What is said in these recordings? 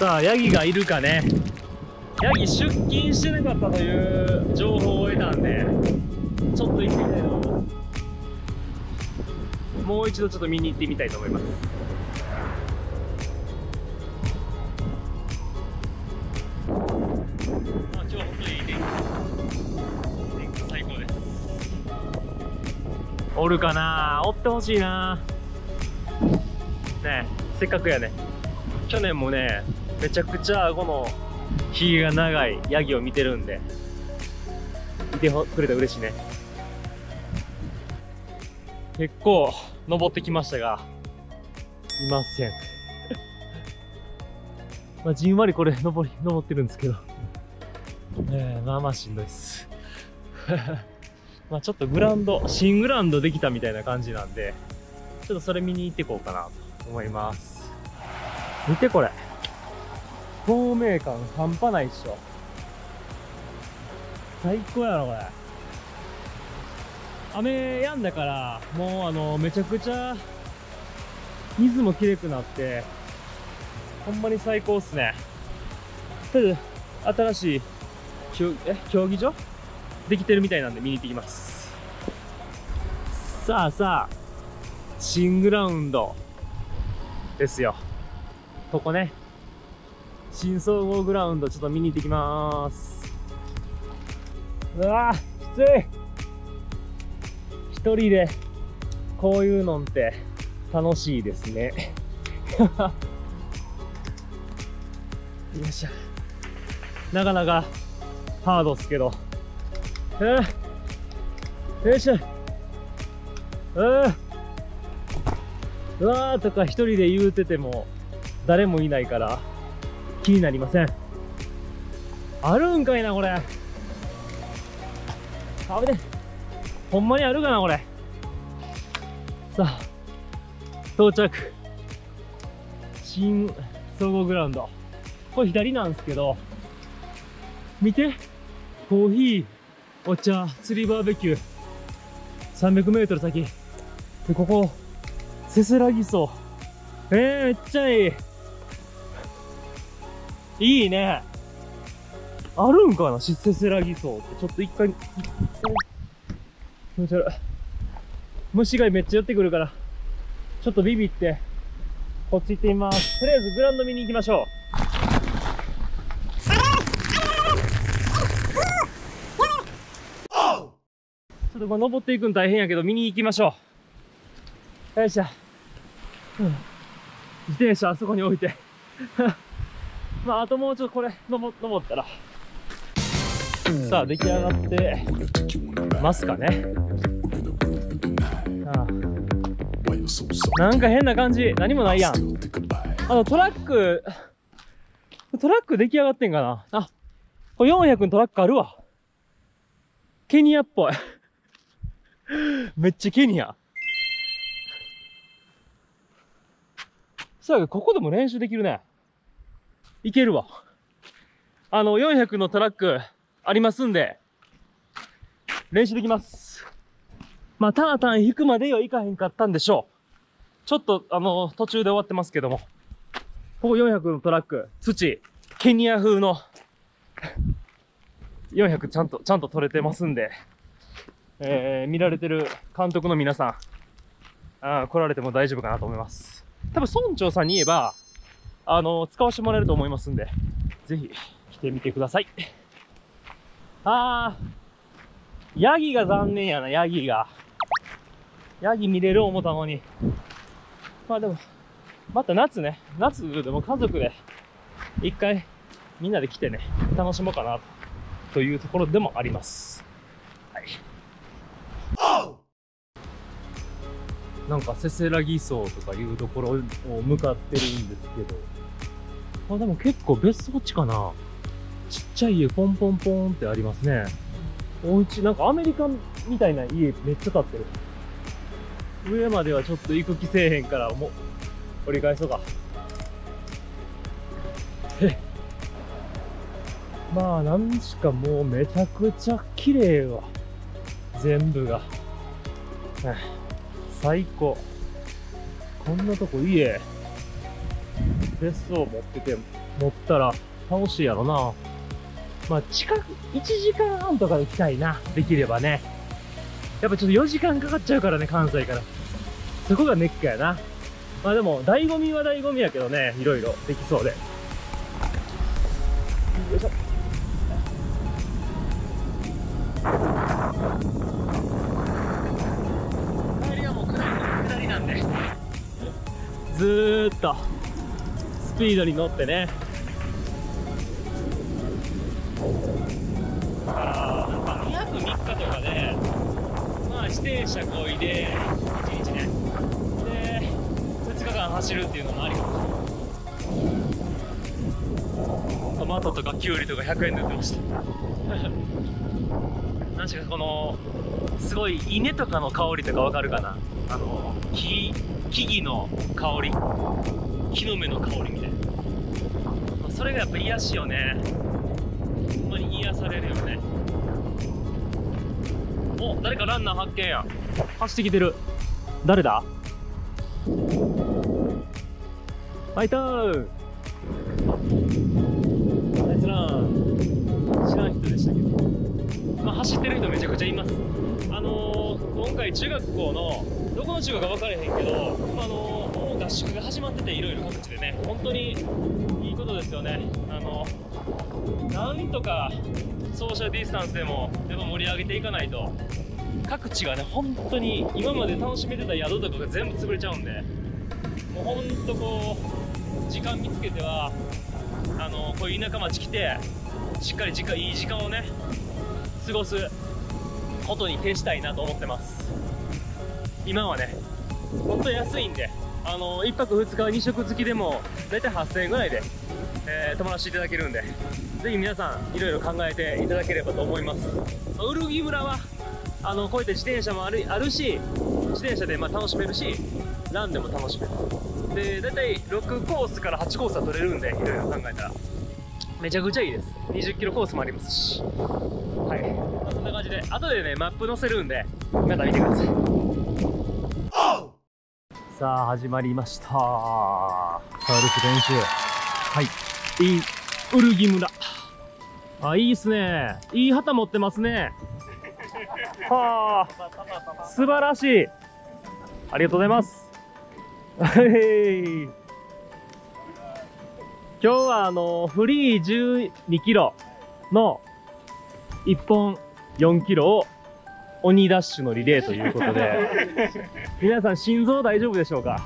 さあヤギがいるかね。ヤギ出勤してなかったという情報を得たんでちょっと行ってみたいと思います。もう一度ちょっと見に行ってみたいと思います。あ今日本当にいい天気天気最高です。おるかな？おってほしいな。ねせっかくやね。去年もねめちゃくちゃ顎のひげが長いヤギを見てるんで見てくれたら嬉しいね。結構登ってきましたがいません。まあじんわりこれ登り登ってるんですけど。ねえまあまあしんどいっす。まあちょっとグランド新グランドできたみたいな感じなんでちょっとそれ見に行ってこうかなと思います。見てこれ。透明感半端ないっしょ。最高やろこれ。雨止んだからもうあのめちゃくちゃ水もきれくなってほんまに最高っすね。とりあえず新しい競え競技場？できてるみたいなんで見に行ってきます。さあさあ新グラウンドですよ。ここね。新総合グラウンドちょっと見に行ってきます。うわきつい。一人でこういうのって楽しいですね。よいしょなかなかハードっすけど。えー、よいしょ。うわーとか一人で言うてても誰もいないから。気になりません。あるんかいなこれ。あぶねほんまにあるかなこれ。さあ到着。新総合グラウンド。これ左なんですけど見て。コーヒーお茶釣りバーベキュー。300m 先。でここせせらぎそうえー、めっちゃいい。いいね。あるんかな？しせせらぎそうって。ちょっと一回、気持ち悪い。虫がめっちゃ寄ってくるから、ちょっとビビって、こっち行ってみます。とりあえずグラウンド見に行きましょう。ちょっとこれ登っていくん大変やけど、見に行きましょう。よいしょ。うん自転車あそこに置いて。まあ、あともうちょっとこれ、登登ったら。さあ、出来上がってますかね。ああなんか変な感じ。何もないやん。あの、トラック、トラック出来上がってんかなあ、これ400のトラックあるわ。ケニアっぽい。めっちゃケニア。そうやけど、ここでも練習できるね。いけるわ。あの、400のトラックありますんで、練習できます。まあ、タータン引くまではいかへんかったんでしょう。ちょっと、あの、途中で終わってますけども。ここ400のトラック、土、ケニア風の、400ちゃんと、ちゃんと取れてますんで、えー、見られてる監督の皆さん、あー来られても大丈夫かなと思います。多分村長さんに言えば、あの、使わせてもらえると思いますんで、ぜひ来てみてください。あー、ヤギが残念やな、ヤギが。ヤギ見れる思ったのに。まあでも、また夏ね、夏でも家族で、一回みんなで来てね、楽しもうかな、というところでもあります。なんかせせらぎ荘とかいうところを向かってるんですけど、あ、でも結構別荘地かな。ちっちゃい家ポンポンポンってありますね。お家、なんかアメリカみたいな家めっちゃ建ってる。上まではちょっと行く気せえへんから、もう、折り返そうか。へまあ、なんしかもうめちゃくちゃ綺麗わ。全部が。はあ最高。こんなとこ家。別荘持ってて、持ったら楽しいやろな。まあ、近く、1時間半とかで行きたいな。できればね。やっぱちょっと4時間かかっちゃうからね、関西から。そこがネックやな。まあでも、醍醐味は醍醐味やけどね、いろいろできそうで。ずっと、スピードに乗ってね。だから、まあ、2泊3日とかで、まあ、自転車こいで、1日ね。で、2日間走るっていうのもありかもしれない。トマトとかキュウリとか100円で売ってました。なんしかこの、すごい稲とかの香りとかわかるかな？あの、木、木々の香り。木の芽の香りみたいな。まあそれがやっぱ癒しよね。ほんまに癒されるよね。お、誰かランナー発見や。走ってきてる。誰だ？ファイターナイスラン知らん人でしたけど、まあ、走ってる人めちゃくちゃいます。あのー、今回中学校のどこの中学か分からへんけど、まあ、のもう合宿が始まってていろいろ各地でね本当にいいことですよね。あのなんとかソーシャルディスタンスでもやっぱ盛り上げていかないと。各地がね本当に今まで楽しめてた宿とかが全部潰れちゃうんでもうほんとこう時間見つけてはあのこういう田舎町来てしっかり時間いい時間をね過ごすことに徹したいなと思ってます。今はね本当安いんであの1泊2日2食付きでも大体8000円ぐらいで、えー泊まらせていただけるんでぜひ皆さんいろいろ考えていただければと思います。ウルギ村はあのこうやって自転車もあるあるし自転車でま楽しめるしランでも楽しめる。で大体6コースから8コースは取れるんでいろいろ考えたら。めちゃくちゃいいです。20キロコースもありますし。はい、まあそんな感じで後でねマップ載せるんでまた見てください。さあ始まりました。サウルス練習。はい。いいウルギ村。あいいっすね。いい旗持ってますね。はあ。素晴らしい。ありがとうございます。はい。今日はあのフリー12キロの1本4キロを鬼ダッシュのリレーということで 皆さん心臓大丈夫でしょうか？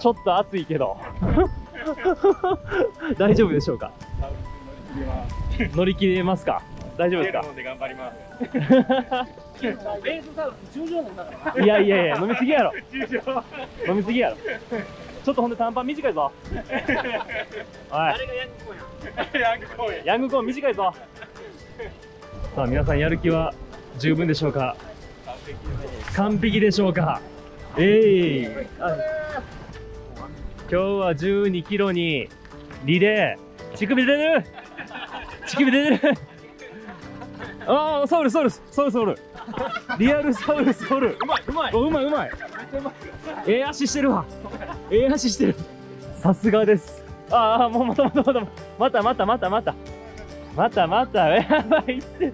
ちょっと暑いけど。大丈夫でしょうか？乗り切れますか？大丈夫ですか？で頑張ります。ベースサウス中上なんだから。いやいやいや飲みすぎやろ。飲みすぎやろ。ちょっとほんで短パン短いぞ。おい。あれがヤングコーンや。ヤング公園。ヤングコーン短いぞ。さあ皆さんやる気は十分でしょうか？完璧でしょうか？えい。あ今日は12キロにリレー。乳首出てる？乳首出てる？ああソウルソウルソウルソウル。リアルソウルソウル。うまいうまい。おうまいうまい。ええ足してるわええ、話してる。さすがです。ああ、もうまたまたまた、またまたまたまた。またまた、やばいって。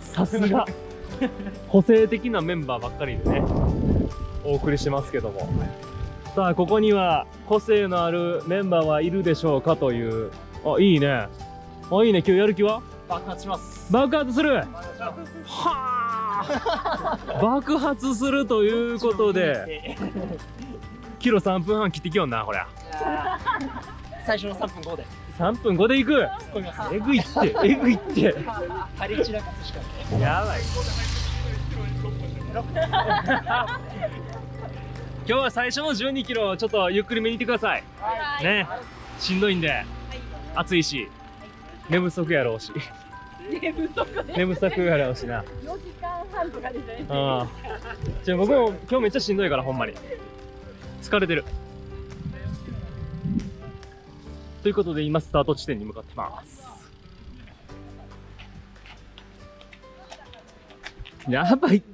さすが。個性的なメンバーばっかりでね、お送りしますけども。さあ、ここには個性のあるメンバーはいるでしょうかという。あ、いいね。あ、いいね。今日やる気は？爆発します。爆発するはあ爆発するということで。キロ3分半切ってきよんなこりゃ最初の3分5で。3分5でいく。えぐいってえぐいって。張り散らかすしかない。やばい。今日は最初の12キロちょっとゆっくりめに行ってください。ね。しんどいんで。暑いし。寝不足やろうし。寝不足。やろうしな。4時間半とかでじゃあ僕も今日めっちゃしんどいからほんまに。疲れてる。ということで今スタート地点に向かってます。やばいっ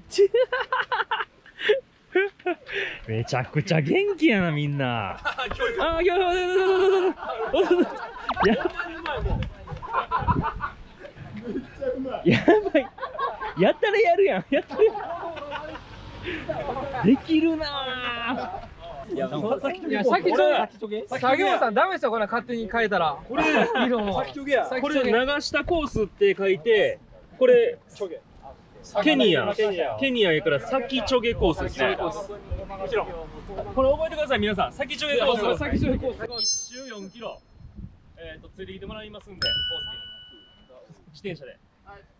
めちゃくちゃ元気やなみんな。あ今日やばいやばいやったらやるやんやったらできるないや、さっきとげ。作業さん、ダメですよ、これ勝手に変えたら。これ、色も。これ、流したコースって書いて、これ、ケニア。ケニアやから、先ちょげコースですね。これ覚えてください、皆さん。先ちょげコース。先ちょげコース。1周4キロ、えっと、連れてきてもらいますんで、コースに。自転車ではい。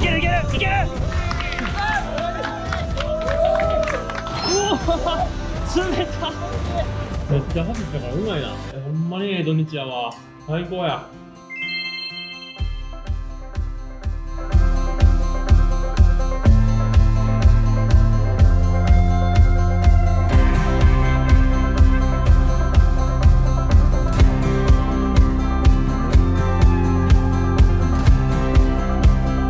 いけるいけるいけるうわ冷ためっちゃ走ったからうまいなほんまに土日やわ最高や